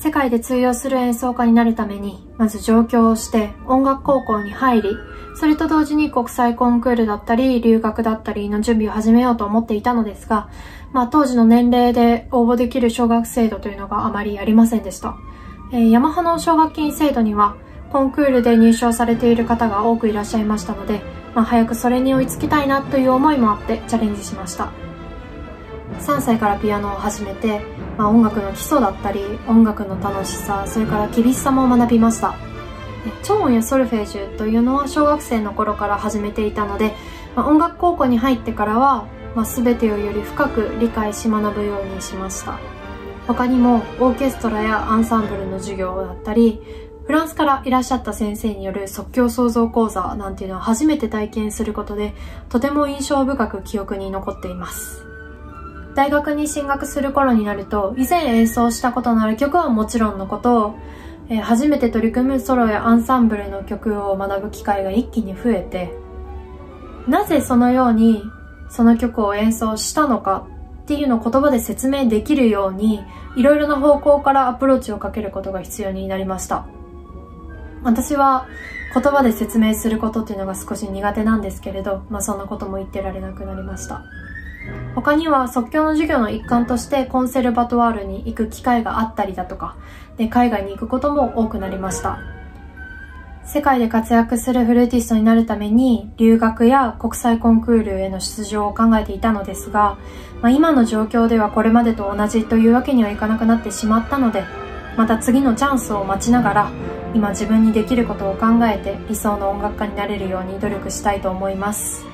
世界で通用する演奏家になるために、まず上京をして音楽高校に入り、それと同時に国際コンクールだったり、留学だったりの準備を始めようと思っていたのですが、まあ当時の年齢で応募できる奨学制度というのがあまりありませんでした。えー、ヤマハの奨学金制度には、コンクールで入賞されている方が多くいらっしゃいましたので、まあ、早くそれに追いつきたいなという思いもあってチャレンジしました。3歳からピアノを始めて、まあ、音楽の基礎だったり音楽の楽しさそれから厳しさも学びました。超音やソルフェージュというのは小学生の頃から始めていたので、まあ、音楽高校に入ってからは、まあ、全てをより深く理解し学ぶようにしました。他にもオーケストラやアンサンブルの授業だったりフランスからいらっしゃった先生による即興創造講座なんていうのは初めて体験することでとても印象深く記憶に残っています。大学に進学する頃になると、以前演奏したことのある曲はもちろんのこと、えー、初めて取り組むソロやアンサンブルの曲を学ぶ機会が一気に増えて、なぜそのようにその曲を演奏したのかっていうのを言葉で説明できるように、いろいろな方向からアプローチをかけることが必要になりました。私は言葉で説明することっていうのが少し苦手なんですけれど、まあそんなことも言ってられなくなりました。他には即興の授業の一環としてコンセルバトワールに行く機会があったりだとか、で海外に行くことも多くなりました。世界で活躍するフルーティストになるために留学や国際コンクールへの出場を考えていたのですが、まあ、今の状況ではこれまでと同じというわけにはいかなくなってしまったので、また次のチャンスを待ちながら、今自分にできることを考えて理想の音楽家になれるように努力したいと思います。